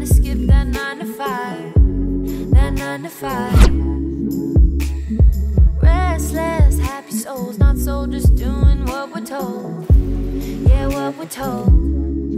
trying to skip that nine to five, that nine to five. Restless, happy souls, not soldiers doing what we're told. Yeah, what we're told.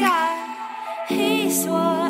sky. He swore